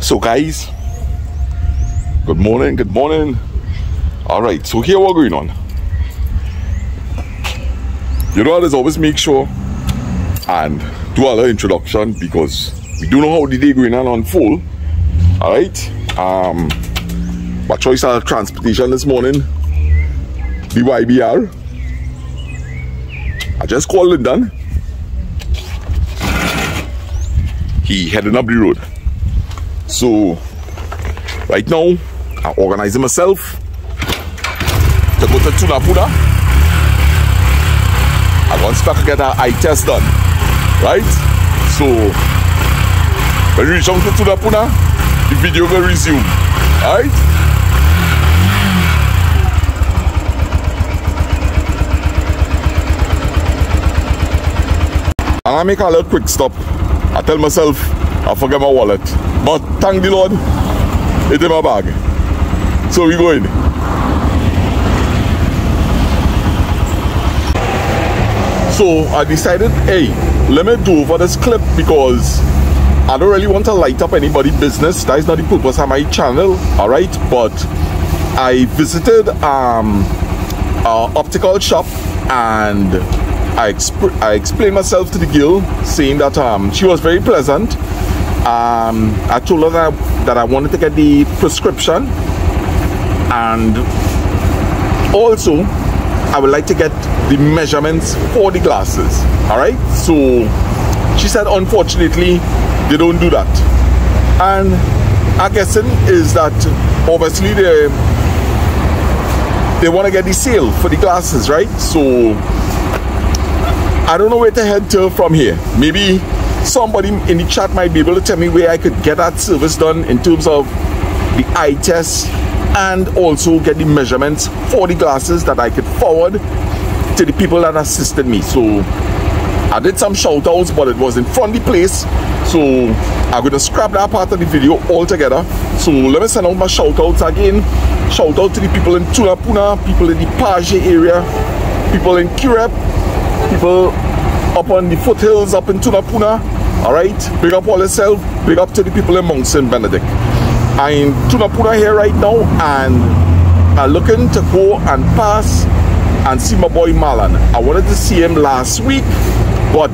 So, guys, good morning, good morning. All right, so here what going on. You know, let's always make sure and do little introduction because we don't know how the day going on unfold. All right, um, my choice of transportation this morning, BYBR. I just called it Lyndon. He heading up the road. So, right now, I'm organizing myself to go to Tunapuna. I'm going to get an eye test done. Right? So, when we reach out to Tunapuna, the video will resume. Alright? And I make a little quick stop. I tell myself I forget my wallet. But thank the Lord, it's in my bag. So we going. So I decided, hey, let me do over this clip because I don't really want to light up anybody's business. That is not the purpose of my channel, alright? But I visited um a optical shop and I, exp- I explained myself to the girl, saying that um, she was very pleasant. Um, I told her that, I wanted to get the prescription, and also I would like to get the measurements for the glasses. All right. So she said, unfortunately, they don't do that, and I guessing is that obviously they they want to get the sale for the glasses, right? So I don't know where to head to from here. Maybe somebody in the chat might be able to tell me where I could get that service done in terms of the eye test and also get the measurements for the glasses that I could forward to the people that assisted me. So I did some shout outs, but it was in front of the place. So I'm gonna scrap that part of the video altogether. So let me send out my shout outs again. Shout out to the people in Tunapuna, people in the Paje area, people in Curepe, people up on the foothills up in Tunapuna. Alright, big up all yourself, big up to the people in Mount St. Benedict. I'm in Tunapuna here right now and I'm looking to go and pass and see my boy Marlon. I wanted to see him last week, but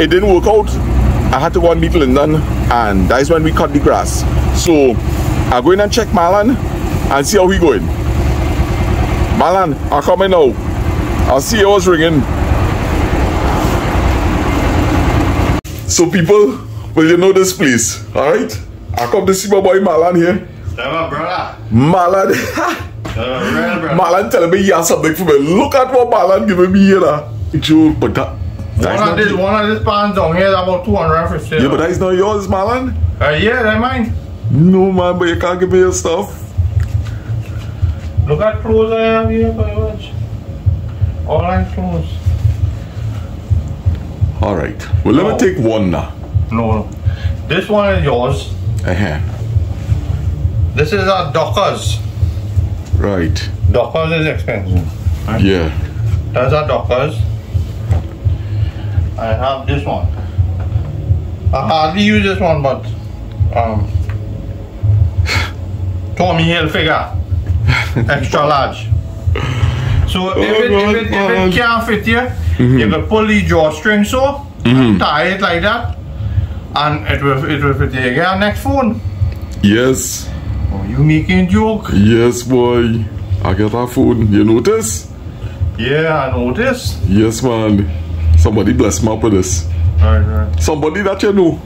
it didn't work out. I had to go and meet Lyndon and that is when we cut the grass. So I'm going in and check Marlon and see how he going. Marlon, I'm coming now. I'll see you was ringing. So people, will you know this place? Alright? I come to see my boy Marlon here. That's brother. That's real brother. Marlon telling me he has something for me. Look at what Marlon giving me here. Nah. Joe, but that, that's One of this, one of this pants down here is about 250. Yeah, but that is not yours, Marlon. Uh, yeah, that mine. No man, but you can't give me your stuff. Look at clothes I have here you watch. All I clothes. Alright. Well let No. me take one now. No, no. This one is yours. Uh-huh. This is a Dockers. Right. Dockers is expensive. Yeah. That's a Dockers. I have this one. I hardly use this one, but um, Tommy Hilfiger, extra large. So oh, um, mm-hmm. if, it, God, if, it, if man. it can't fit you, you can pull the drawstring so, mm-hmm. tie it like that, and it will it will fit you. You get a next phone. Yes. Oh, you making a joke? Yes, boy. I get that phone. You notice? Yeah, I noticed. Yes, man. Somebody bless me up with this. Right, right. Somebody that you know.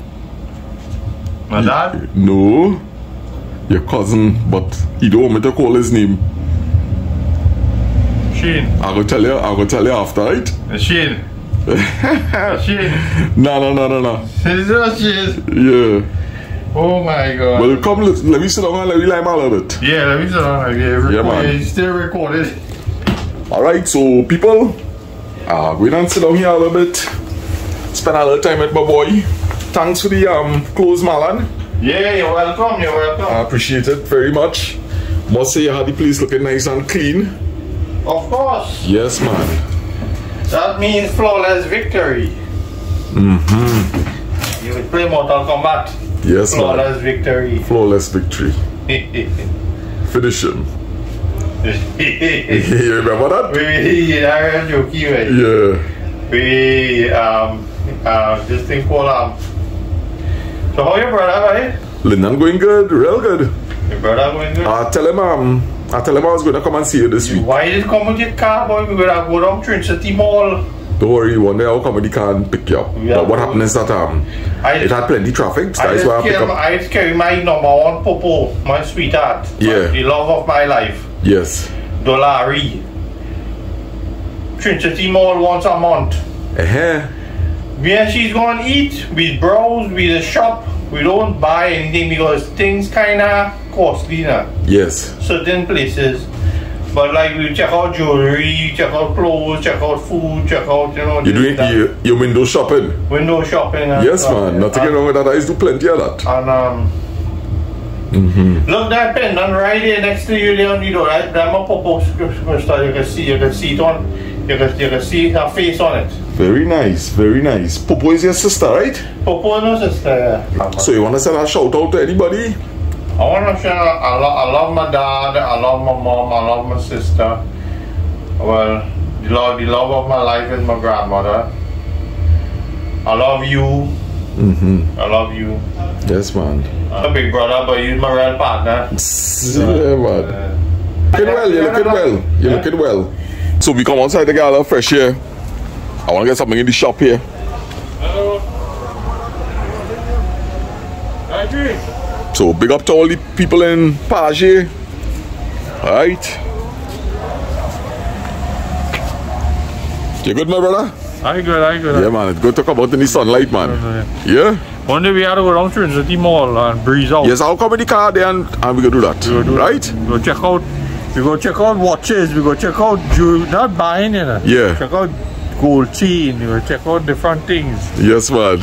My dad? No. Your cousin, but he don't want me to call his name. Shane. I will tell you, I will tell you after, right? Shane. Shane. No, no, no, no, no. Is Shane? Yeah. Oh my god. Well, come, let, let me sit down and let me lie down a little bit. yeah, let me sit down. Yeah, record, Yeah, man. yeah, still recorded. Alright, so people, uh, going and sit down here a little bit. Spend a little time with my boy. Thanks for the um clothes, Marlon. Yeah, you're welcome. You're welcome. I appreciate it very much. Must say you had the place looking nice and clean. Of course. Yes, man. That means flawless victory. Mm-hmm. You would play Mortal Kombat. Yes, man. Flawless victory. Flawless victory. Finish him. you remember that? we are joking, right? Yeah. We um uh this thing called um. So how your brother, right? Lyndon going good, real good. Your brother going good. I tell him um I tell him I was gonna come and see you this week. Why did you come with your car, boy? We gotta go down Trincity Mall. Don't worry, one day I'll come with the car and pick you up. Yeah. But what happened is that um I it had plenty traffic, so I that's why I pick up. I just carry my number one popo, my sweetheart. Yeah. The love of my life. Yes. Dolari. Trincity Mall once a month. Uh-huh. When she's going to eat, we browse, we the shop, we don't buy anything because things kinda costly now. Yes. Certain places. But like we check out jewelry, check out clothes, check out food, check out, you know, You doing that. you, you window shopping? window shopping. And Yes, stuff, man. Not to get and, wrong with that. I used to do plenty of that. and um, Mm-hmm. look that pendant right there next to you, Leon. You know, right? That's my crystal. You can see, you can see it on, you can, you can see her face on it. Very nice, very nice. Popo is your sister, right? Popo no sister. So you wanna send a shout out to anybody? I want to share. I, lo- I love my dad. I love my mom. I love my sister. Well, the love, the love of my life is my grandmother. I love you. Mm-hmm. I love you. Yes, man. I'm a big brother, but you're my real partner. Yeah, man. Looking well, you're looking well. You're Yeah. looking well. So we come outside to get a little fresh air. I wanna get something in the shop here. Hello. So big up to all the people in Page. Alright. You good, my brother? I good, I good. Yeah, man. It's good to come out in the sunlight, man. Yeah? One day we had to go down to the Mall and breeze out. Yes, I'll come in the car there and, and we can do that. We go do right? We go check out. We go check out watches. We go check out jewelry. Not buying, you know. Yeah. Check out gold chain. We go check out different things. Yes, man.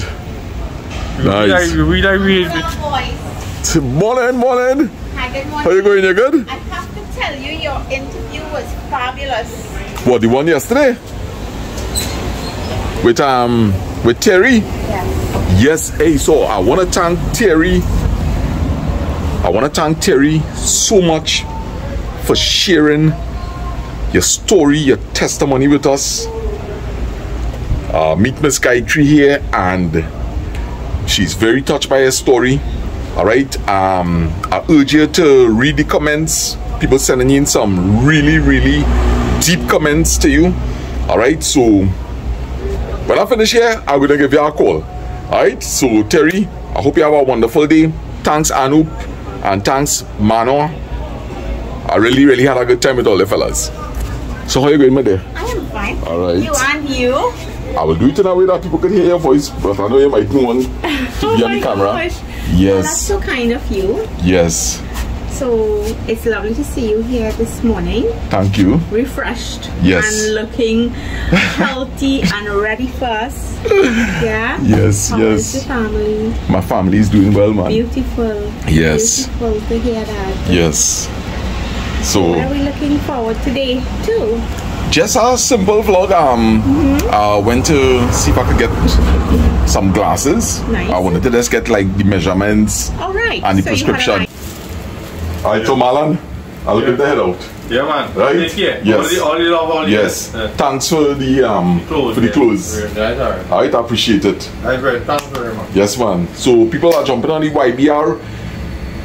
We Nice. like, we like we. boys. Morning, morning. Hi, good morning. How you going? You good? I have to tell you, your interview was fabulous. What, the one yesterday? With um with Terry? Yes. Yes, hey, so I wanna thank Terry. I wanna thank Terry so much for sharing your story, your testimony with us. Uh, meet Miss Gayatri here and she's very touched by her story. Alright. Um I urge you to read the comments. People sending in some really, really deep comments to you. Alright, so when I finish here, I'm gonna give you a call. Alright, so Terry, I hope you have a wonderful day. Thanks Anup and thanks Mano. I really, really had a good time with all the fellas. So how are you going, my dear? I am fine. All right. You and you? I will do it in a way that people can hear your voice, but I know you might want to be on oh the camera. Oh gosh. Well, that's so kind of you. yes. So it's lovely to see you here this morning, Thank you. refreshed Yes. and looking healthy and ready for us. Yeah. Yes, How yes. is the family? My family is doing well, man. Beautiful. Yes. Beautiful to hear that. Yes. What So are we looking forward today to? just a simple vlog. Um, I went to see if I could get some glasses. Nice. I wanted to just get like the measurements All right. and the so you had a prescription. nice- Alright, so Marlon, I'll get the head out. Yeah, man. Right? Take. Yes. All the, all the love, all Yes. Yeah. Thanks for the um Clothes, for the yeah. clothes. Yeah, That's alright. Alright, I appreciate it. That's great. Thanks very much. Yes, man. So people are jumping on the YBR.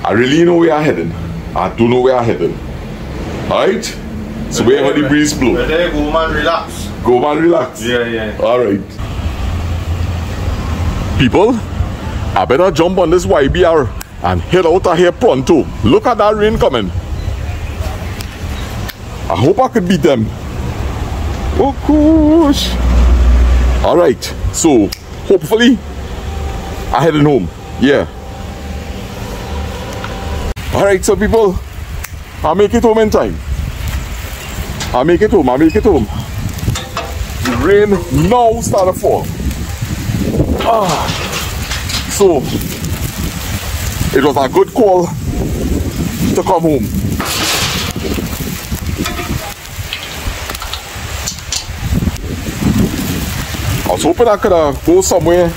I really know where I'm heading. I don't know where I'm heading. Alright? So wherever the breeze blow, there you go, man. Relax. go man, relax. Yeah, yeah. Alright. People, I better jump on this YBR and head out of here pronto. Look at that rain coming. I hope I could beat them. Oh gosh. Alright, so hopefully I heading home. Yeah. Alright, so people, I'll make it home in time. I'll make it home, I'll make it home. The rain now start to fall. Ah, so it was a good call to come home. I was hoping I could uh, go somewhere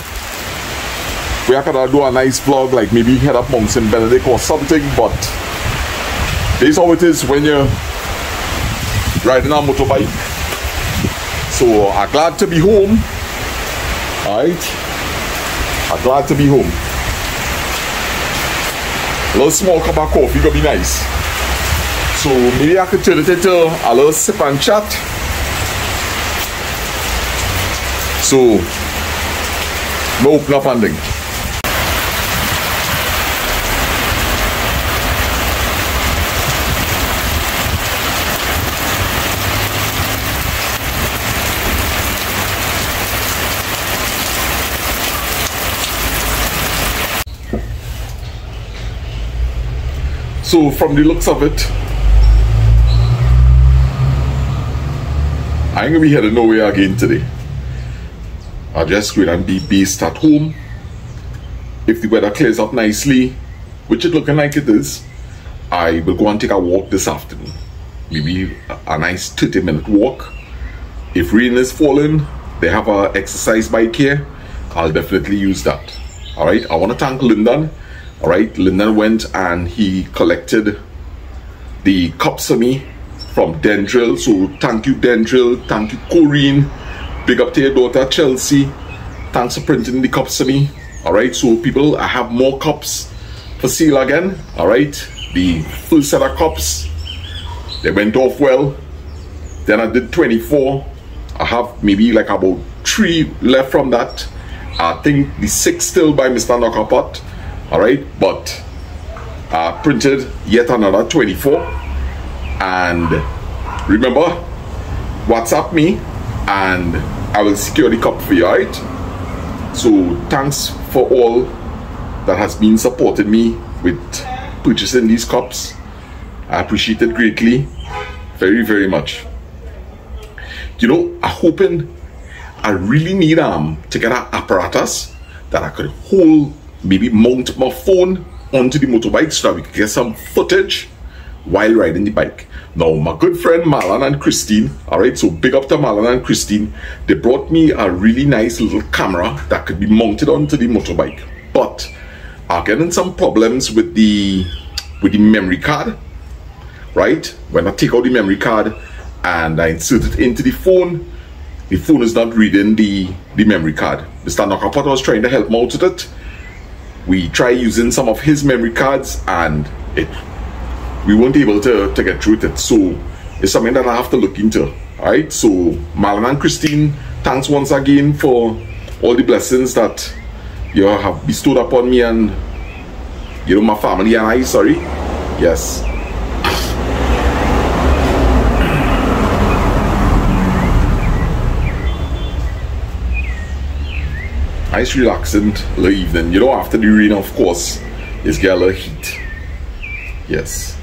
we are gonna do a nice vlog, like maybe head up Mount St. Benedict or something, but this is how it is when you're riding a motorbike. So I'm glad to be home. Alright. I'm glad to be home. A little small cup of coffee gonna be nice. So maybe I could turn it into a little sip and chat. So, no open up and. So from the looks of it, I ain't gonna be heading nowhere again today. I'll just go and be based at home. If the weather clears up nicely, which it looking like it is, I will go and take a walk this afternoon. Maybe a, nice 30 minute walk. If rain is falling, they have a exercise bike here. I'll definitely use that. Alright, I want to thank Lyndon. Alright, Lyndon went and he collected the cups for me from Dendril. So thank you, Dendril. Thank you, Corinne. Big up to your daughter, Chelsea. Thanks for printing the cups for me. Alright, so people, I have more cups for sale again. Alright, the full set of cups. They went off well. Then I did 24. I have maybe like about three left from that. I think the six still by Mr. Knockapot. Alright, but I printed yet another 24. And remember, WhatsApp me and I will secure the cup for you, alright? So thanks for all that has been supporting me with purchasing these cups. I appreciate it greatly. Very, very much. You know, I'm hoping I really need um to get an apparatus that I could hold, maybe mount my phone onto the motorbike so that we could get some footage while riding the bike. Now, my good friend Marlon and Christine, all right, so big up to Marlon and Christine, they brought me a really nice little camera that could be mounted onto the motorbike. But I'm getting some problems with the with the memory card, right? When I take out the memory card and I insert it into the phone, the phone is not reading the, the memory card. Mr. Knockapot was trying to help me out with it. We try using some of his memory cards and it we weren't able to, to get through it. So it's something that I have to look into. Alright, so Marlon and Christine, thanks once again for all the blessings that you have bestowed upon me and you know my family and I, sorry. Yes. Nice relaxing little evening. You know after the rain of course it's get a little heat. Yes.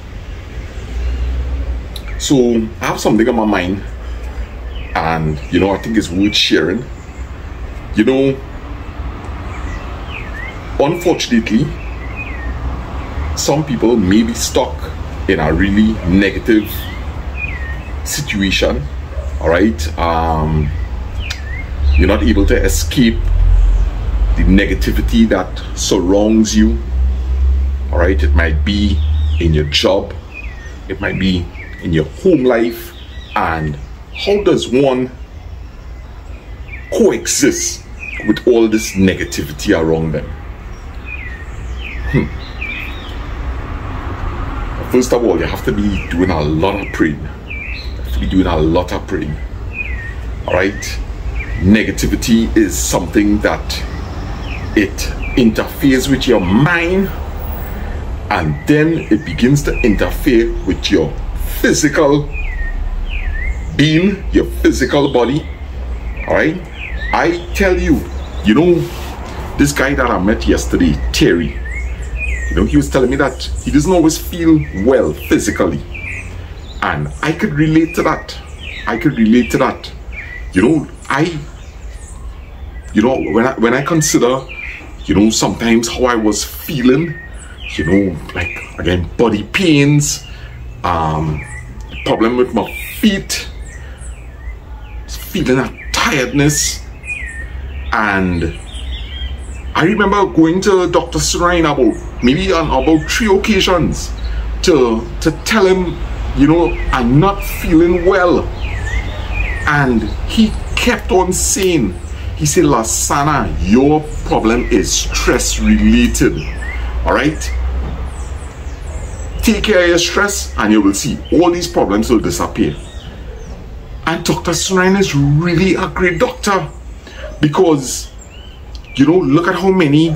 So I have something on my mind, and you know, I think it's worth sharing. You know, unfortunately, some people may be stuck in a really negative situation. All right, um, you're not able to escape the negativity that surrounds you. All right, it might be in your job, it might be in your home life and how does one coexist with all this negativity around them hmm. first of all you have to be doing a lot of praying you have to be doing a lot of praying all right negativity is something that it interferes with your mind and then it begins to interfere with your physical being, your physical body. Alright? I tell you, you know, this guy that I met yesterday, Terry, you know, he was telling me that he doesn't always feel well physically. And I could relate to that. I could relate to that. You know, I you know, when I when I consider, you know, sometimes how I was feeling, you know, like again, body pains, um, problem with my feet, feeling a tiredness, and I remember going to Dr. Shrine about maybe on about three occasions to to tell him, you know, I'm not feeling well. And he kept on saying, he said, Lasana, your problem is stress related. Alright? Take care of your stress and you will see all these problems will disappear. And Dr. Shrine is really a great doctor because you know, look at how many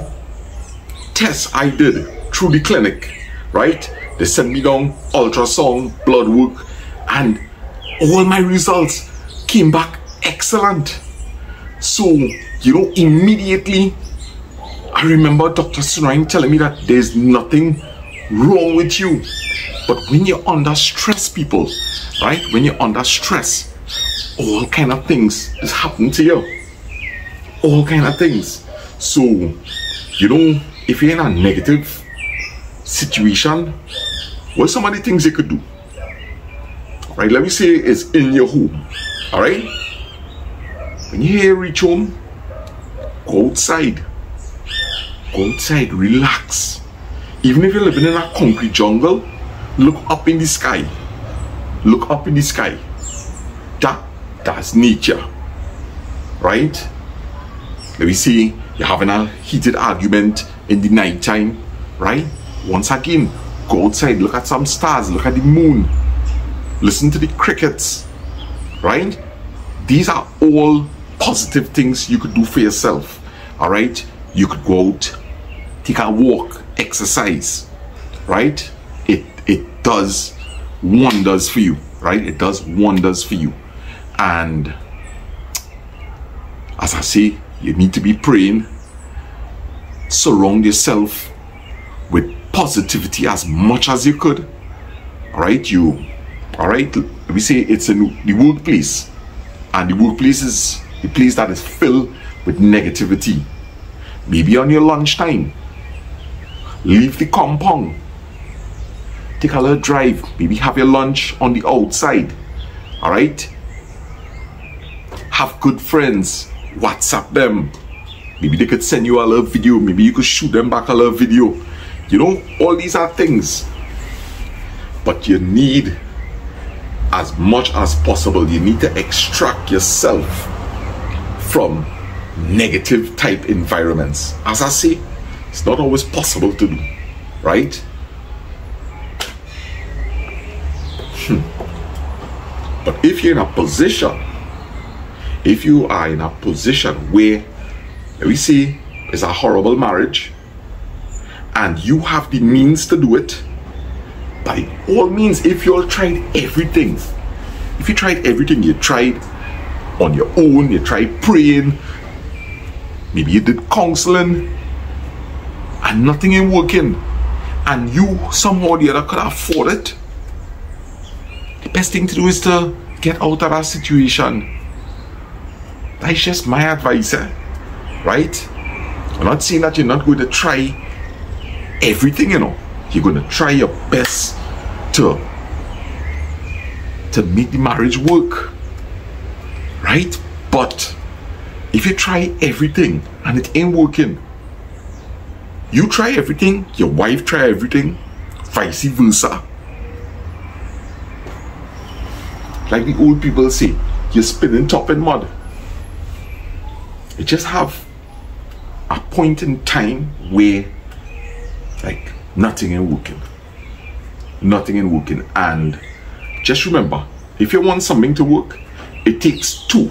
tests I did through the clinic, right? They sent me down ultrasound, blood work, and all my results came back excellent. So, you know, immediately I remember Dr. Shrine telling me that there's nothing wrong with you. But when you're under stress, people, right? When you're under stress, all kind of things is happening to you. All kind of things. So, you know, if you're in a negative situation, what some of the things you could do? Right, let me say it's in your home. Alright? When you hear reach home, go outside. Go outside, relax. Even if you're living in a concrete jungle, look up in the sky. Look up in the sky. That that's nature. Right? Let me see you're having a heated argument in the night time, right? Once again, go outside, look at some stars, look at the moon, listen to the crickets, right? These are all positive things you could do for yourself, all right? You could go out, take a walk, exercise, right? It, it does wonders for you, right? It does wonders for you. And as I say, you need to be praying. Surround yourself with positivity as much as you could. All right, you. All right, we say it's in the workplace, and the workplace is the place that is filled with negativity. Maybe on your lunchtime, leave the compound, take a little drive, maybe have your lunch on the outside. All right, have good friends WhatsApp them. Maybe they could send you a little video. Maybe you could shoot them back a little video. You know, all these are things. But you need, as much as possible, you need to extract yourself from negative type environments. As I say, it's not always possible to do, right? Hmm. But if you're in a position if you are in a position where we see it's a horrible marriage and you have the means to do it by all means if you all tried everything if you tried everything you tried on your own you tried praying maybe you did counseling and nothing ain't working and you somehow or the other could afford it the best thing to do is to get out of that situation that's just my advice, eh? right? I'm not saying that you're not going to try everything, you know. You're going to try your best to to make the marriage work, right? But if you try everything and it ain't working, you try everything, your wife try everything, vice versa. Like the old people say, you're spinning top in mud. You just have a point in time where like nothing ain't working. Nothing ain't working. And just remember, if you want something to work, it takes two.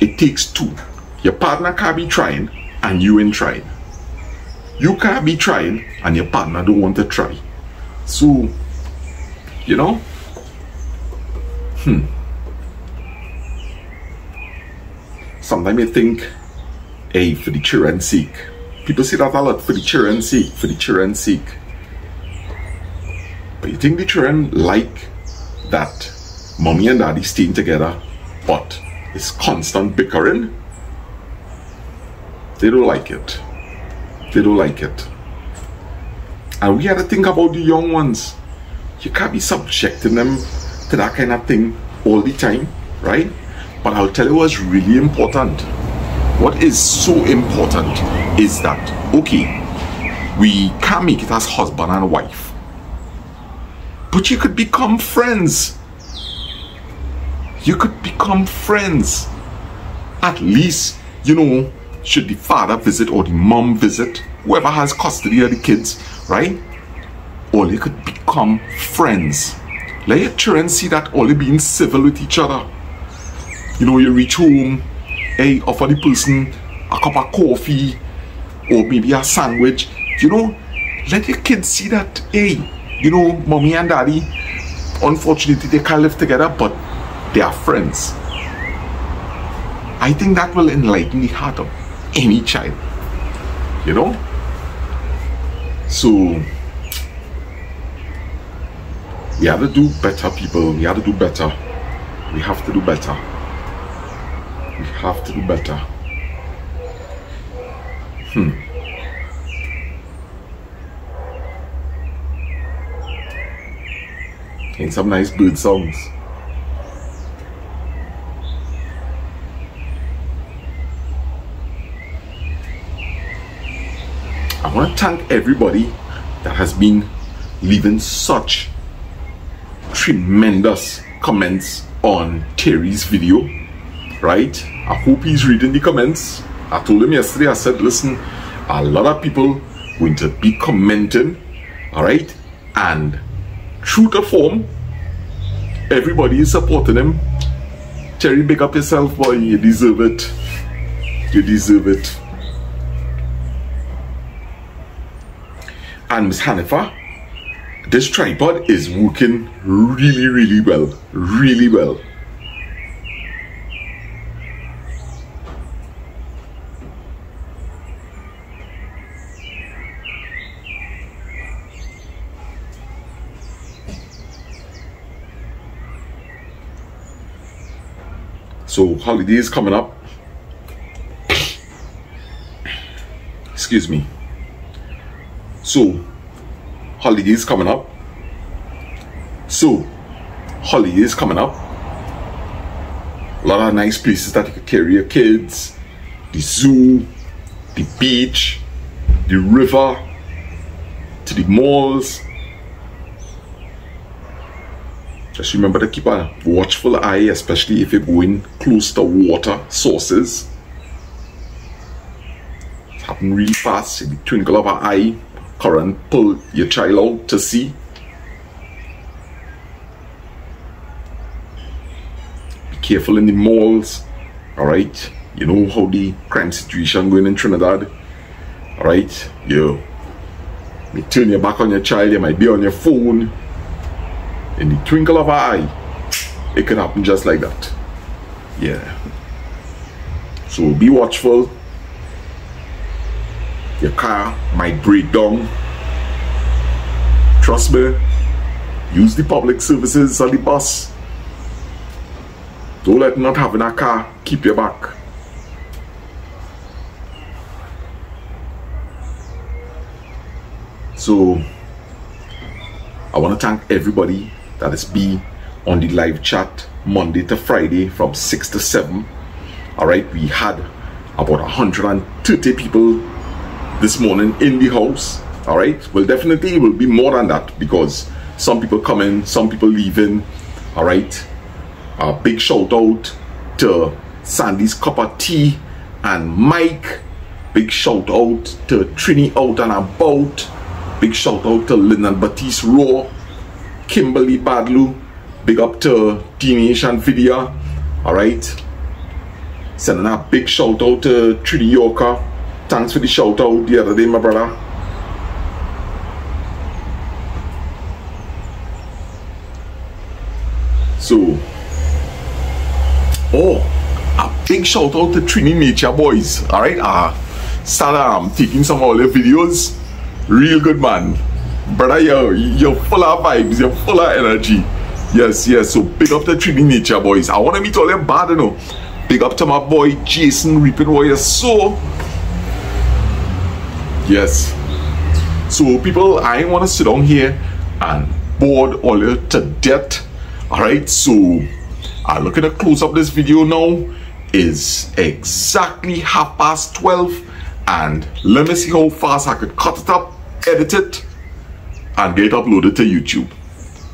It takes two. Your partner can't be trying and you ain't trying. You can't be trying and your partner don't want to try. So, you know, hmm. sometimes you think, hey, for the children's sake. People say that a lot, for the children's sake, for the children's sake. But you think the children like that mommy and daddy staying together, but it's constant bickering? They don't like it. They don't like it. And we have to think about the young ones. You can't be subjecting them to that kind of thing all the time, right? But I'll tell you what's really important. what is so important is that okay we can't make it as husband and wife but you could become friends you could become friends. At least you know should the father visit or the mom visit whoever has custody of the kids right? Or you could become friends. Let your children see that only being civil with each other. You know you reach home hey offer the person a cup of coffee or maybe a sandwich. You know let your kids see that hey you know mommy and daddy unfortunately they can't live together but are friends. I think that will enlighten the heart of any child you know? So we have to do better people. We have to do better. We have to do better. We have to do better. Hmm. And some nice bird songs want to thank everybody that has been leaving such tremendous comments on Terry's video, right? I hope he's reading the comments. I told him yesterday, I said, listen, a lot of people going to be commenting, all right? And true to form, everybody is supporting him. Terry, big up yourself, boy. You deserve it. You deserve it. And Miss Hanifa, this tripod is working really, really well. Really well. So holidays coming up. Excuse me. So holidays coming up. So holidays coming up. A lot of nice places that you could carry your kids. The zoo, the beach, the river, to the malls. Just remember to keep a watchful eye, especially if you're going close to water sources. It happen really fast the twinkle of an eye. Current pull your child out to sea. Be careful in the malls. Alright. You know how the crime situation going in Trinidad. Alright. You, you turn your back on your child, you might be on your phone in the twinkle of an eye, it can happen just like that. Yeah. So be watchful. Your car might break down. Trust me. Use the public services on the bus. Don't let not having a car keep you back. So I want to thank everybody that is be on the live chat Monday to Friday from 6 to 7. Alright, we had about 130 people this morning in the house. Alright, well, definitely it will be more than that because some people coming, some people leaving. Alright, a big shout out to Sandy's Cup of Tea and Mike. Big shout out to Trini Out and About. Big shout out to Lyndon Baptiste Raw. Kimberly Badlu. Big up to Teenage and Vidya. Alright. Sending a big shout out to Trudy Yorker. Thanks for the shout out the other day, my brother. So, oh, a big shout out to Trini Nature Boys. Alright, uh, started um, taking some of all your videos. Real good, man brother, you're, you're full of vibes, you're full of energy. Yes, yes. So big up to Trini Nature boys. I want to meet all them bad, you know. Big up to my boy Jason Reaping Warrior. So, yes. So people, I want to sit down here and board all to death. Alright, so I'm looking to close up this video now. is exactly half past 12 and let me see how fast I could cut it up, edit it, and get it uploaded to YouTube.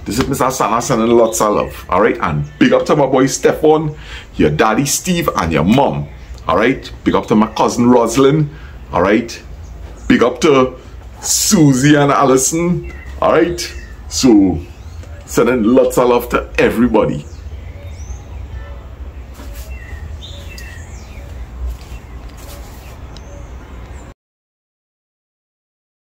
This is Mr. Sana sending lots of love. Alright, and big up to my boy Stefan, your daddy Steve, and your mom. Alright, big up to my cousin Roslyn. Alright, big up to Susie and Allison. Alright, so sending lots of love to everybody.